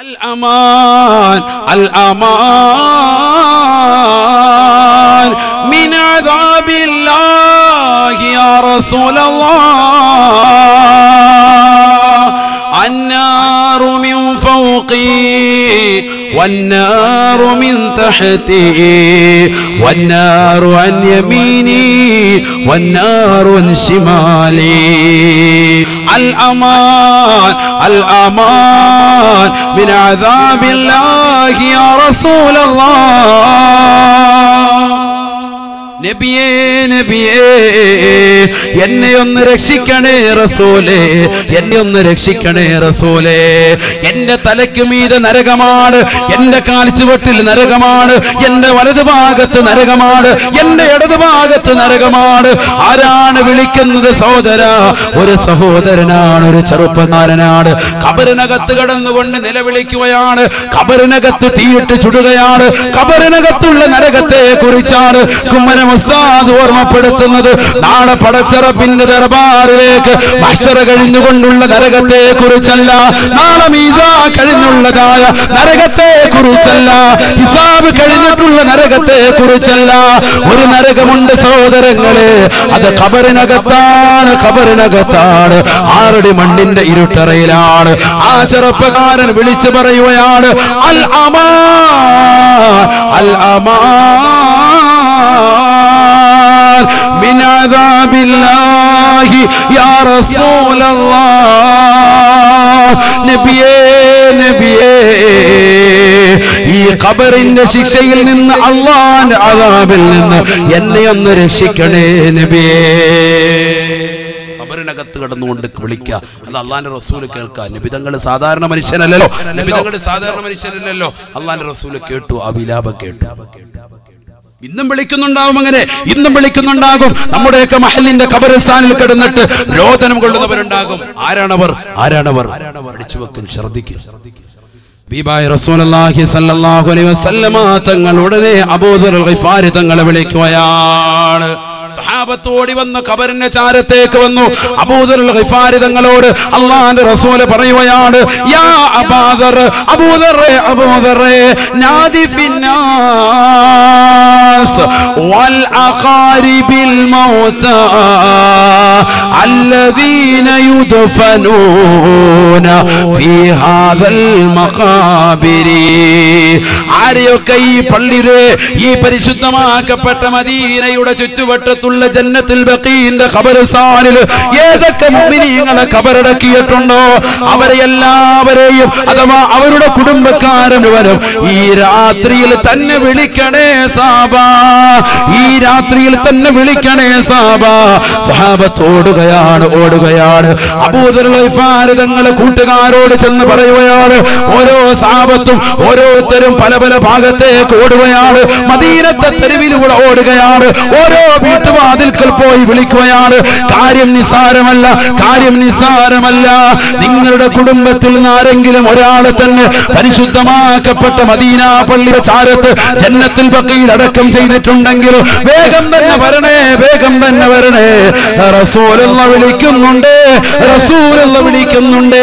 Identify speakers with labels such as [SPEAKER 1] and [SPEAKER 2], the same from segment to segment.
[SPEAKER 1] الأمان الأمان. من عذاب الله يا رسول الله. النار من فوقي والنار من تحتي والنار عن يميني والنار عن شمالي. الأمان الأمان. من عذاب الله يا رسول الله. നബിയേ നബിയേ എന്നെ ഒന്ന് രക്ഷിക്കണേ റസൂലേ എന്നെ ഒന്ന് രക്ഷിക്കണേ റസൂലേ. എന്റെ തലയ്ക്ക് മീതെ നരകമാണ് എന്റെ കാൽച്ചുവട്ടിൽ നരകമാണ് എന്റെ വലതുഭാഗത്ത് നരകമാണ് എന്റെ ഇടതുഭാഗത്ത് നരകമാണ്. ആരാണ് വിളിക്കുന്നത് സഹോദര? ഒരു സഹോദരനാണ് ഒരു ചെറുപ്പക്കാരനാണ്. കബറിനകത്ത് കടന്നുകൊണ്ട് നിലവിളിക്കുകയാണ് കബറിനകത്ത് തീയിട്ട് ചുടുകയാണ് കബറിനകത്തുള്ള നരകത്തെ കുറിച്ചാണ് കുമ്മനം ഉസ്താദ് ഓർമ്മപ്പെടുത്തുന്നത് നാളെ പടച്ചറപ്പിന്റെ ദർബാറിലേക്ക് മഷറ കഴിഞ്ഞുകൊണ്ടുള്ള നരകത്തെ കുറിച്ചല്ല നാളെ മീസ കഴിഞ്ഞുള്ളതായ നരകത്തെ കുറിച്ചല്ല ഹിസാബ് കഴിഞ്ഞിട്ടുള്ള നരകത്തെ കുറിച്ചല്ല ഒരു നരകമുണ്ട് സഹോദരങ്ങളെ അത് ഖബറിനകത്താണ് ഖബറിനകത്താണ്. ആരുടെ മണ്ണിന്റെ ഇരുട്ടറയിലാണ്. ആ ചെറുപ്പക്കാരൻ വിളിച്ചു പറയുകയാണ് അൽ അമാ അൽ അമാൻ من عذاب الله يا رسول الله നബിയേ നബിയേ ഈ ഖബറിന്റെ ശിക്ഷയിൽ നിന്ന് അള്ളാന്റെ അതാബിൽ നിന്ന് എന്നെ ഒന്ന് രക്ഷിക്കണേ നബിയേ ഖബറിനകത്ത് കിടന്നുകൊണ്ട് വിളിക്കുക അത് അള്ളാന്റെ റസൂല് കേൾക്കുക നിബിതങ്ങൾ സാധാരണ മനുഷ്യനല്ലല്ലോ നിബിതങ്ങൾ സാധാരണ മനുഷ്യനല്ലല്ലോ അള്ളാന്റെ റസൂല് കേട്ടു ആ വിലാപം കേട്ടു ഇന്നും വിളിക്കുന്നുണ്ടാവും അങ്ങനെ. ഇന്നും വിളിക്കുന്നുണ്ടാകും. നമ്മുടെയൊക്കെ മഹലിന്റെ കബരസ്ഥാനിൽ കിടന്നിട്ട് രോദനം കൊള്ളുന്നവരുണ്ടാകും. ആരാണവർ? ആരാണവർ? അടിച്ചു വെക്കും ശ്രദ്ധിക്കും. തങ്ങൾ ഉടനെ അബൂദർ തങ്ങളെ വിളിക്കുകയാണ് സഹാബത്ത് ഓടി വന്ന് ഖബറിന്റെ ചാരത്തേക്ക് വന്നു അബൂദർ ഗിഫാരി തങ്ങളോട് അള്ളാന്റെ റസൂല് പറയുകയാണ് യാ അബാദർ അബൂദർ അബൂദർ നാദി ഫിന്നാസ് വൽ അഖാരിബിൽ മൗതാ الذين يدفنون في هذا المقابر ആരെയൊക്കെ ഈ പള്ളിയില് ഈ പരിശുദ്ധമാക്കപ്പെട്ട മദീനയുടെ ചുറ്റുവട്ടത്തുള്ള ജന്നത്തിൽ ബക്കീന്റെ ഖബർസ്ഥാനിൽ ഏതൊക്കെ മുഅ്മിനീങ്ങളെ ഖബറടക്കിയിട്ടുണ്ടോ അവരെ എല്ലാവരെയും അഥവാ അവരുടെ കുടുംബക്കാരൻ വരും. ഈ രാത്രിയിൽ തന്നെ വിളിക്കണേ സാബാ. ഈ രാത്രിയിൽ തന്നെ വിളിക്കണേ സാബാ. സഹാബത്ത് ഓടുകയാണ്. ഓടുകയാണ് അബൂദർഫാരതങ്ങളെ കൂട്ടുകാരോട് ചെന്ന് പറയുകയാണ്. ഓരോ സാപത്തും ഓരോരുത്തരും പല പല ഭാഗത്തേക്ക് ഓടുകയാണ്. മദീനത്തെ തെരുവിലൂടെ ഓടുകയാണ്. ഓരോ വീട്ടുവാതിൽക്കൽ പോയി വിളിക്കുകയാണ്. കാര്യം നിസാരമല്ല കാര്യം നിസാരമല്ല. നിങ്ങളുടെ കുടുംബത്തിൽ നിന്ന് ആരെങ്കിലും ഒരാളെ തന്നെ പരിശുദ്ധമാക്കപ്പെട്ട മദീന പള്ളി ചാരത്ത് ജന്നത്തിൽ പക്കയിൽ അടക്കം ചെയ്തിട്ടുണ്ടെങ്കിൽ വേഗം തന്നെ വരണേ വേഗം തന്നെ വരണേ. റസൂലുള്ള വിളിക്കുന്നുണ്ട് റസൂലുള്ള വിളിക്കുന്നുണ്ട്.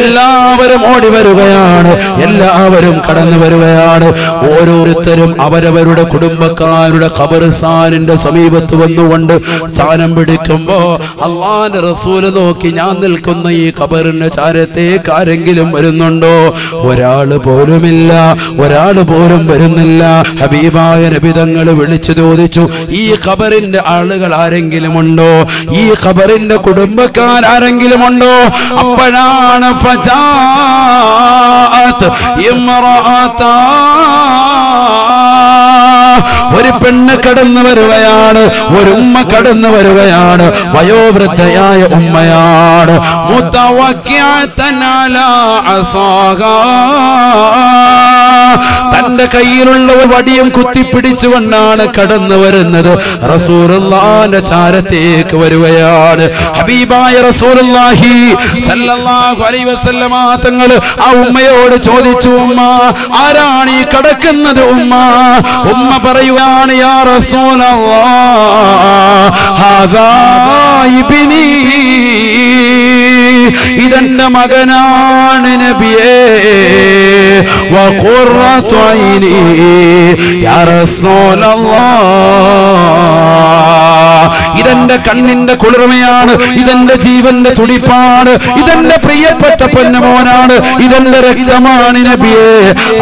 [SPEAKER 1] എല്ലാവരും ഓടി വരികയാണ് എല്ലാവരും കടന്നു വരികയാണ്. ഓരോരുത്തരും അവരവരുടെ കുടുംബക്കാരുടെ ഖബർസ്ഥാനിന്റെ സമീപത്ത് വന്നുകൊണ്ട് സ്ഥാനം പിടിക്കുമ്പോ അള്ളാന്റെ റസൂൽ നോക്കി ഞാൻ നിൽക്കുന്ന ഈ കബറിന്റെ ചാരത്തേക്ക് ആരെങ്കിലും വരുന്നുണ്ടോ? ഒരാൾ പോലുമില്ല ഒരാൾ പോലും വരുന്നില്ല. ഹബീബായ നബിതങ്ങൾ വിളിച്ചു ചോദിച്ചു ഈ ഖബറിന്റെ ആളുകൾ ആരെങ്കിലും ഉണ്ടോ? ഈ ഖബറിന്റെ കുടുംബക്കാർ ആരെങ്കിലും ഉണ്ടോ? അപ്പോഴാണ് ഫജാ ഒരു പെണ്ണ് കടന്നു വരുകയാണ് ഒരു ഉമ്മ കടന്നു വരുകയാണ് വയോവൃദ്ധയായ ഉമ്മയാണ് അസാഹാ. തന്റെ കയ്യിലുള്ള ഒരു വടിയും കുത്തിപ്പിടിച്ചുകൊണ്ടാണ് കടന്നു വരുന്നത്. റസൂറുല്ലാന്റെ ചാരത്തേക്ക് വരികയാണ്. ഹബീബായ സല്ലല്ലാഹു അലൈഹി വസല്ലമ ആ ഉമ്മയോട് ചോദിച്ചു ഉമ്മ ആരാണ് ഈ കടക്കുന്നത് ഉമ്മ? ഉമ്മ പറയുകയാണ് യാ റസൂലല്ലാഹ് ഹാദാ ഇബ്നീ തന്റെ മകനാണ് നബിയേ. വഖുറത്തു ഐനി യാ റസൂലല്ലാഹ് ഇതെന്റെ കണ്ണിന്റെ കുളിർമയാണ് ഇതെന്റെ ജീവന്റെ തുടിപ്പാണ് ഇതെന്റെ പ്രിയപ്പെട്ട പൊന്നമോനാണ് ഇതെന്റെ രക്തമാണ് നബിയെ.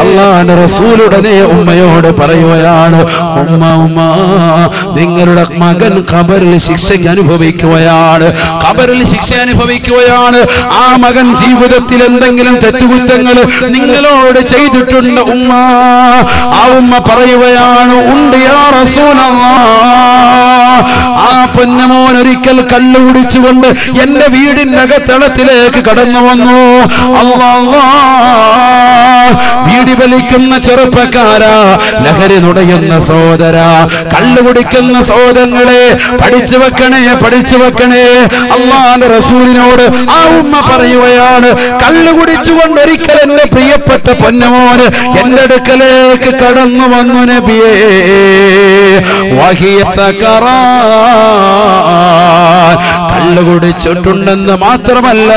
[SPEAKER 1] അള്ളാന്റെ റസൂലുടനെ ഉമ്മയോട് പറയുകയാണ് ഉമ്മ ഉമ്മ നിങ്ങളുടെ മകൻ ഖബറിൽ ശിക്ഷയ്ക്ക് അനുഭവിക്കുകയാണ് ഖബറിൽ ശിക്ഷ അനുഭവിക്കുകയാണ്. ആ മകൻ ജീവിതത്തിൽ എന്തെങ്കിലും തെറ്റുകുറ്റങ്ങൾ നിങ്ങളോട് ചെയ്തിട്ടുണ്ട് ഉമ്മ. ആ ഉമ്മ പറയുകയാണ് ഉണ്ട് യാ ആ പൊന്നമോൻ ഒരിക്കൽ കള്ളു എന്റെ വീടിന്റെ അകത്തളത്തിലേക്ക് കടന്നു വന്നു. വീടി വലിക്കുന്ന ചെറുപ്പക്കാരാ ലഹരി നുടയുന്ന സോദര കള്ളു കുടിക്കുന്ന പഠിച്ചു വെക്കണേ പഠിച്ചു വെക്കണേ. അള്ളാന്റെ റസൂലിനോട് ആ ഉമ്മ പറയുകയാണ് കള്ളു കുടിച്ചുകൊണ്ട് ഒരിക്കൽ എന്റെ പ്രിയപ്പെട്ട പൊന്നമോന് എന്റെ അടുക്കലേക്ക് കടന്നു വന്നു നബിയേ. വഹിയ സകറാ കള്ളു കുടിച്ചിട്ടുണ്ടെന്ന് മാത്രമല്ല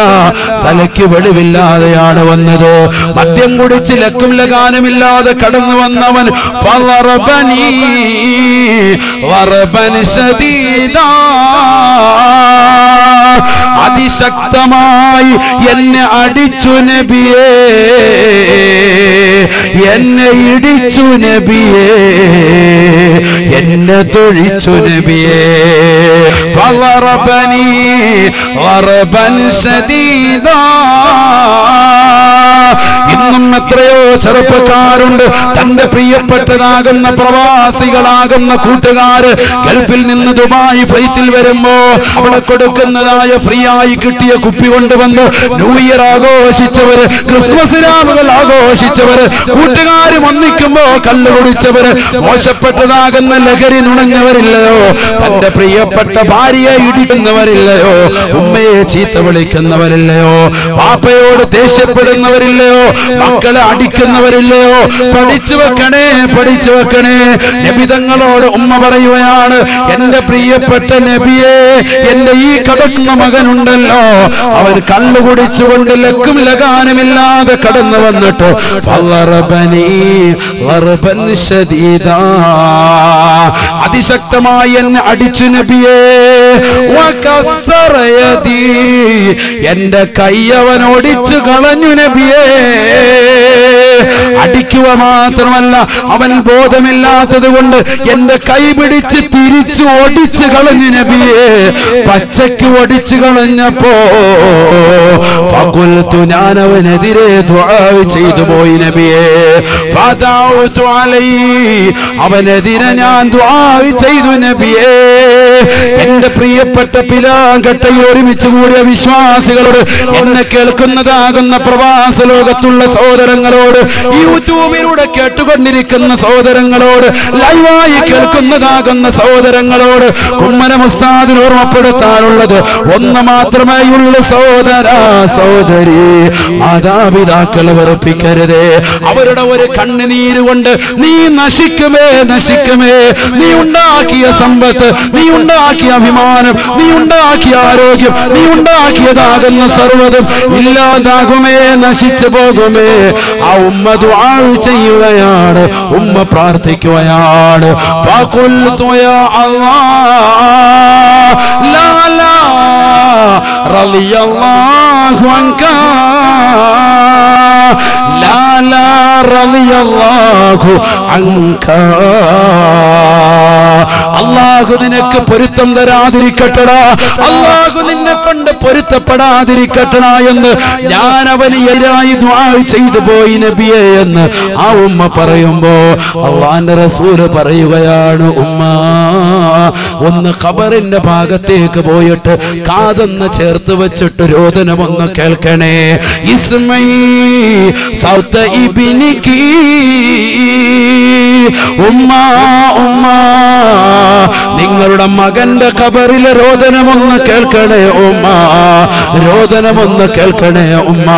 [SPEAKER 1] തലയ്ക്ക് വെളിവില്ലാതെയാണ് വന്നത്. മദ്യം കുടിച്ച് ലക്കും ലഗാനമില്ലാതെ കടന്നു വന്നവൻ വളറബനീ വറബൻ ശദീദാ. അതിശക്തമായി എന്നെ അടിച്ചു നബിയേ. എന്നെ ഇടിച്ചു നബിയേ. എന്നെ തൊഴിച്ചു നബിയേ. വളറബനീ വറബൻ ഇന്നും എത്രയോ ചെറുപ്പക്കാരുണ്ട്. തന്റെ പ്രിയപ്പെട്ടതാകുന്ന പ്രവാസികളാകുന്ന കൂട്ടുകാര് ഗൾഫിൽ നിന്ന് ദുബായ് ഫ്ലൈറ്റിൽ വരുമ്പോ അവിടെ കൊടുക്കുന്നതായ ഫ്രീ ആയി കിട്ടിയ കുപ്പി കൊണ്ടുവന്ന് ന്യൂ ഇയർ ആഘോഷിച്ചവര് ക്രിസ്മസ് രാവുകൾ ആഘോഷിച്ചവര് കൂട്ടുകാരും ഒന്നിക്കുമ്പോ കല്ലുകുടിച്ചവര് മോശപ്പെട്ടതാകുന്ന ലഹരി നുണഞ്ഞവരില്ലയോ? തന്റെ പ്രിയപ്പെട്ട ഭാര്യയെ ഇടിക്കുന്നവരില്ലയോ? ഉമ്മയെ ചീത്ത വിളിക്കുന്നവരില്ലയോ? പാപ്പയോട് ദേഷ്യപ്പെടുന്നവരില്ലയോ? മക്കളെ അടിക്കുന്നവരില്ലയോ? പഠിച്ചു വെക്കണേ പഠിച്ചു വെക്കണേ. നബിതങ്ങളോട് ഉമ്മ പറയുകയാണ് എന്റെ പ്രിയപ്പെട്ട നബിയെ എന്റെ ഈ കടക്കുന്ന മകനുണ്ടല്ലോ. അവൻ കള്ളു കുടിച്ചുകൊണ്ട് ലക്കും ലഗാനുമില്ലാതെ കടന്നു വന്നിട്ട്. അതിശക്തമായി എന്നെ അടിച്ചു നബിയേ. എന്റെ കൈയവൻ ഒടിച്ചു കളഞ്ഞു നബിയേ അടിക്കുക മാത്രമല്ല അവൻ ബോധമില്ലാത്തത് കൊണ്ട് എന്റെ കൈ പിടിച്ച് തിരിച്ചു ഒടിച്ചു കളഞ്ഞു നബിയെ പച്ചയ്ക്ക് ഒടിച്ചു കളഞ്ഞപ്പോ ഞാൻ അവനെതിരെ ചെയ്തു പോയി നബിയെ അവനെതിരെ ഞാൻ ചെയ്തു നബിയെ എന്റെ പ്രിയപ്പെട്ട പിലാങ്കട്ടയിൽ ഒരുമിച്ച് കൂടിയ വിശ്വാസികളോട് എന്നെ കേൾക്കുന്നതാകുന്ന പ്രവാസ ലോകത്തുള്ള സഹോദരങ്ങളോട് യൂട്യൂബിലൂടെ കേട്ടുകൊണ്ടിരിക്കുന്ന സഹോദരങ്ങളോട് ലൈവായി കേൾക്കുന്നതാകുന്ന സഹോദരങ്ങളോട് കുമ്മന മുസ്താദിന് ഓർമ്മപ്പെടുത്താനുള്ളത് ഒന്ന് മാത്രമേയുള്ളൂ സഹോദര സഹോദരി. മാതാപിതാക്കളെ വെറുപ്പിക്കരുതേ. അവരുടെ ഒരു കണ്ണുനീര് കൊണ്ട് നീ നശിക്കുമേ നശിക്കുമേ. നീ ഉണ്ടാക്കിയ സമ്പത്ത് നീ ഉണ്ടാക്കിയ അഭിമാനം നീ ഉണ്ടാക്കിയ ആരോഗ്യം നീ ഉണ്ടാക്കിയതാകുന്ന സർവതും ഇല്ലാതാകുമേ നശിച്ചു പോകുമേ. ആ ഉമ്മ ദുആ ചെയ്യുകയാണ് ഉമ്മ പ്രാർത്ഥിക്കുകയാണ്. ഫഖുൽതു യാ അല്ലാഹ് ലാ الله അൻക. ലാ ലാ റളിയല്ലാഹു അൻക. അല്ലാഹു നിനക്ക് പൊരുത്തം തരാതിരിക്കട്ടടാ. അള്ളാഹു നിന്നെ കൊണ്ട് പൊരുത്തപ്പെടാതിരിക്കട്ടടാ എന്ന് ഞാൻ അവന് എതിരായി ചെയ്തു പോയി നബിയെ എന്ന് ആ ഉമ്മ പറയുമ്പോ അള്ളാന്റെ റസൂൽ പറയുകയാണ് ഉമ്മ ഒന്ന് ഖബറിന്റെ ഭാഗത്തേക്ക് പോയിട്ട് കാതെന്ന് ചേർത്ത് വെച്ചിട്ട് രോദനമൊന്ന് കേൾക്കണേ. ഇസ്മൈ സൗത്ത് ഇബിനിക്ക് ഉമ്മ ഉമ്മ നിങ്ങളുടെ മകന്റെ കബറിലെ രോദനമൊന്ന് കേൾക്കണേ ഉമ്മ. രോദനമൊന്ന് കേൾക്കണേ ഉമ്മ.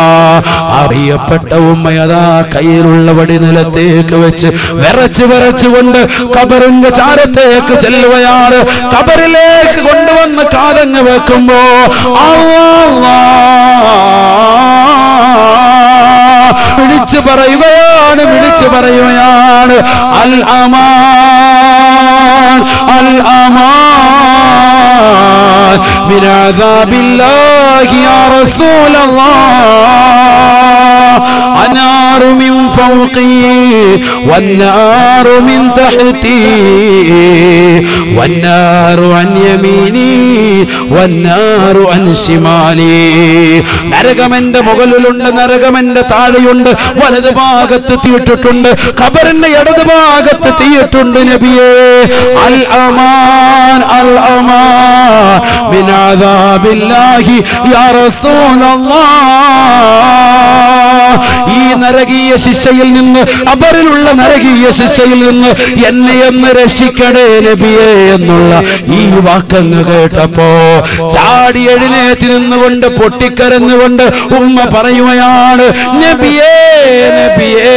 [SPEAKER 1] അറിയപ്പെട്ട ഉമ്മയതാ കയ്യിലുള്ള വടി നിലത്തേക്ക് വെച്ച് വിറച്ച് വിറച്ചുകൊണ്ട് കബറിന്റെ ചാരത്തേക്ക് ചെല്ലുകയാണ്. ഖബറിലേക്ക് കൊണ്ടുവന്ന് കാതങ്ങ് വെക്കുമ്പോ അല്ലാ പിടിച്ച് പറയുകയാണ് വിളിച്ചു പറയുകയാണ് അൽ അമാൻ അൽ അമാൻ من عذاب الله يا رسول الله النار من فوقي والنار من تحتي والنار عن يميني والنار عن شمالي നരകമെന്റെ മുകളിലുണ്ട് നരകമെന്റെ താഴെയുണ്ട് വലത് ഭാഗത്ത് തീയിട്ടിട്ടുണ്ട് ഖബറിന്റെ ഇടത് ഭാഗത്ത് തീയിട്ടുണ്ട് നബിയേ അൽ അമാൻ അൽ അമാൻ മിൻ അദാബില്ലാഹി യാ റസൂലല്ലാഹ് ഈ നരകീയ ശിക്ഷയിൽ നിന്ന് അവരിലുള്ള നരകീയ ശിക്ഷയിൽ നിന്ന് എന്നെ എന്ന് രക്ഷിക്കണേ നബിയേ എന്നുള്ള ഈ വാക്കങ്ങ് കേട്ടപ്പോ ചാടി എഴുന്നേറ്റ് നിന്നുകൊണ്ട് പൊട്ടിക്കരഞ്ഞുകൊണ്ട് ഉമ്മ പറയുകയാണ് നബിയേ നബിയേ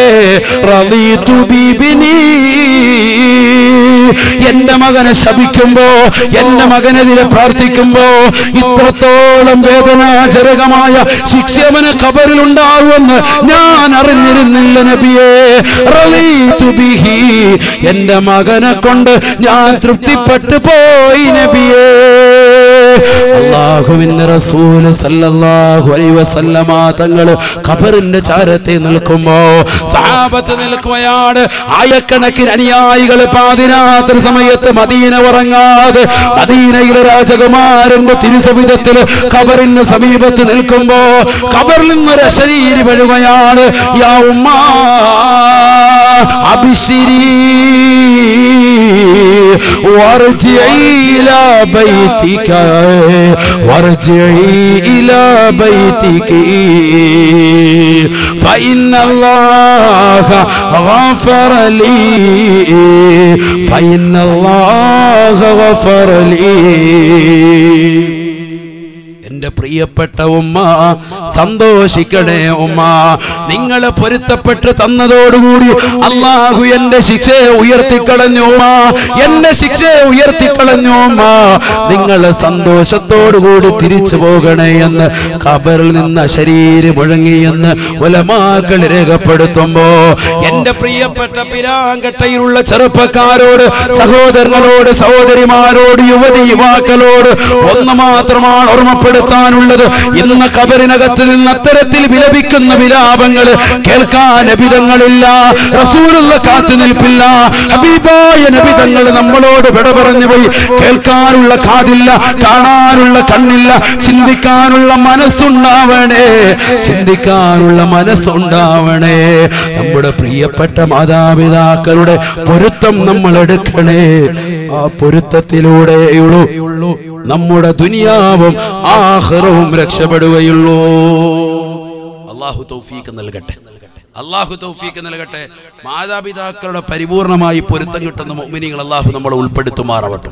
[SPEAKER 1] എന്റെ മകനെ ശപിക്കുമ്പോ എന്റെ മകനെതിരെ പ്രാർത്ഥിക്കുമ്പോ ഇത്രത്തോളം വേദനാജനകമായ ശിക്ഷ അവന് കബറിലുണ്ടാവുമെന്ന് ഞാൻ അറിഞ്ഞിരുന്നില്ല നബിയേ. റളീതു ബിഹി. എന്റെ മകനെ കൊണ്ട് ഞാൻ തൃപ്തിപ്പെട്ടു പോയി നബിയേ. അള്ളാഹുവിന്റെ റസൂൽ സല്ലല്ലാഹു അലൈഹി വസല്ലമ തങ്ങൾ ഖബറിന്റെ ചാരത്തെ നിൽക്കുമ്പോ സഹാബത്ത് നിൽക്കുകയാണ് ആയിരക്കണക്കിന് അനുയായികൾ പാതിരാത്രി സമയത്ത് മദീന ഉറങ്ങാതെ മദീനയിലെ രാജകുമാരന്റെ തിരുസവിധത്തിൽ ഖബറിന് സമീപത്ത് നിൽക്കുമ്പോ ഖബറിൽ നിന്ന് ഒരു ശരീരി വീഴുകയാണ് യാ ഉമ്മ അഭിശിരി وارجعي إلى بيتك وارجعي إلى بيتك فإن الله غفر لي فإن الله غفر لي എന്റെ പ്രിയപ്പെട്ട ഉമ്മ സന്തോഷിക്കണേ ഉമ്മ. നിങ്ങൾ പൊരുത്തപ്പെട്ട് തന്നതോടുകൂടി അള്ളാഹു എന്റെ ശിക്ഷയെ ഉയർത്തിക്കളഞ്ഞു ഉമ്മ. എന്റെ ശിക്ഷയെ ഉയർത്തിക്കളഞ്ഞു ഉമ്മ. നിങ്ങൾ സന്തോഷത്തോടുകൂടി തിരിച്ചു പോകണേ എന്ന് ഖബറിൽ നിന്ന് ശരീരം മുഴങ്ങിയെന്ന് ഉലമാക്കൾ രേഖപ്പെടുത്തുമ്പോ എന്റെ പ്രിയപ്പെട്ട പിരാങ്കട്ടയിലുള്ള ചെറുപ്പക്കാരോട് സഹോദരങ്ങളോട് സഹോദരിമാരോട് യുവതി യുവാക്കളോട് ഒന്ന് മാത്രമാണ് ഓർമ്മപ്പെടുത്താനുള്ളത്. ഇന്ന് കബറിനകത്ത് നിന്ന് അത്തരത്തിൽ വിലപിക്കുന്ന വിലാപങ്ങൾ കേൾക്കാൻ നബിതങ്ങളില്ല റസൂലുള്ള കാത്തു നിൽപ്പില്ല. ഹബീബായ നബിതങ്ങൾ നമ്മളോട് വിട പറഞ്ഞു പോയി. കേൾക്കാനുള്ള കാതില്ല കാണാനുള്ള കണ്ണില്ല ചിന്തിക്കാനുള്ള മനസ്സുണ്ടാവണേ ചിന്തിക്കാനുള്ള മനസ്സുണ്ടാവണേ. നമ്മുടെ പ്രിയപ്പെട്ട മാതാപിതാക്കളുടെ പൊരുത്തം നമ്മൾ എടുക്കണേ. ആ പൊരുത്തത്തിലൂടെയുള്ളൂ. നമ്മുടെ ദുനിയാവും ആഹ്റവും രക്ഷപ്പെടുകയുള്ളൂ. അള്ളാഹു തൗഫീക്ക് നൽകട്ടെ. അള്ളാഹു തൗഫീക്ക് നൽകട്ടെ. മാതാപിതാക്കളുടെ പരിപൂർണമായി പൊരുത്തം കിട്ടുന്ന മുഅ്മിനീങ്ങൾ അള്ളാഹു നമ്മളെ ഉൾപ്പെടുത്തുമാറാവട്ടെ.